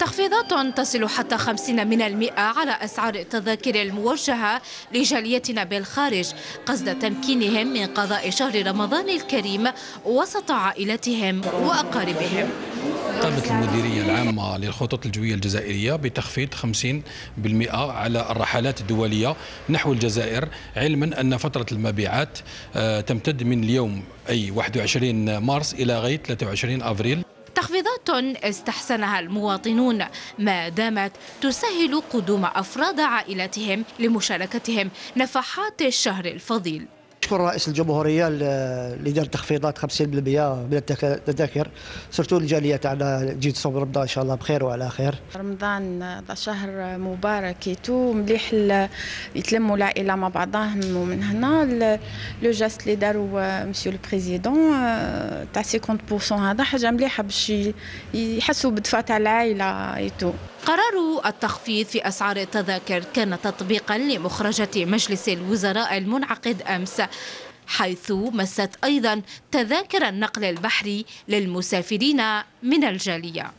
تخفيضات تصل حتى 50 من المئة على أسعار التذاكر الموجهة لجاليتنا بالخارج قصد تمكينهم من قضاء شهر رمضان الكريم وسط عائلتهم وأقاربهم. قامت المديرية العامة للخطوط الجوية الجزائرية بتخفيض 50% على الرحلات الدولية نحو الجزائر علما أن فترة المبيعات آه، تمتد من اليوم أي 21 مارس إلى غاية 23 أفريل. تخفيضات استحسنها المواطنون ما دامت تسهل قدوم أفراد عائلتهم لمشاركتهم نفحات الشهر الفضيل. نشكر رئيس الجمهورية اللي دار تخفيضات 50% من التذاكر surtout الجالية تاعنا تجي تصوم رمضان إن شاء الله بخير وعلى خير. رمضان شهر مبارك يتو مليح يتلموا العائلة مع بعضهم. ومن هنا le geste اللي داروا monsieur le président تاع 50% هذا حاجة مليحة باش يحسوا بدفى تاع العائلة يتو قرار التخفيض في أسعار التذاكر كان تطبيقا لمخرجة مجلس الوزراء المنعقد أمس حيث مست أيضا تذاكر النقل البحري للمسافرين من الجالية.